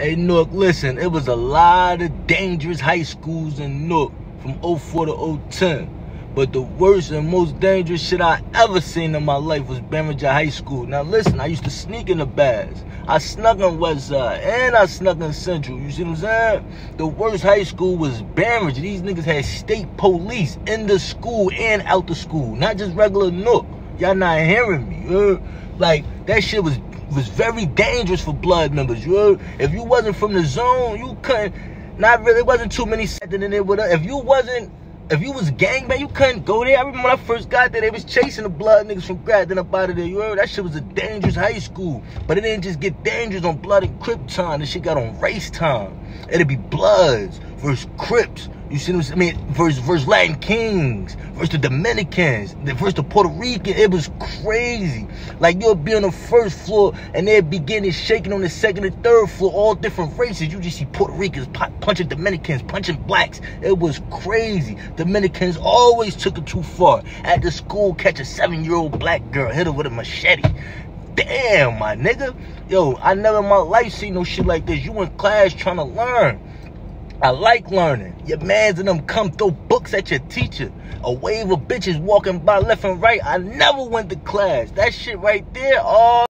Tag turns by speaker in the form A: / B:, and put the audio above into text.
A: Hey, Nook, listen, it was a lot of dangerous high schools in Nook from 04 to 010. But the worst and most dangerous shit I ever seen in my life was Barringer High School. Now listen, I used to sneak in the baths. I snuck in West Side and I snuck in Central. You see what I'm saying? The worst high school was Barringer. These niggas had state police in the school and out the school. Not just regular Nook. Y'all not hearing me. Uh, like, that shit was was very dangerous for blood members. You heard? If you wasn't from the zone, you couldn't. Not really. Wasn't too many sitting in there with us. If you wasn't. If you was gangbang, you couldn't go there. I remember when I first got there, they was chasing the blood niggas from Grafton up out of there. You heard? That shit was a dangerous high school. But it didn't just get dangerous on blood and crip time. This shit got on race time. It'd be bloods versus crips you see what I'm saying? I mean, versus, versus Latin Kings, versus the Dominicans, versus the Puerto Rican. It was crazy. Like you'll be on the first floor and they'd be getting shaking on the second and third floor, all different races. You just see Puerto Ricans punching Dominicans, punching blacks. It was crazy. Dominicans always took it too far. At the school, catch a seven-year-old black girl, hit her with a machete. Damn, my nigga. Yo, I never in my life seen no shit like this. You in class trying to learn. I like learning. Your mans and them come throw books at your teacher. A wave of bitches walking by left and right. I never went to class. That shit right there, all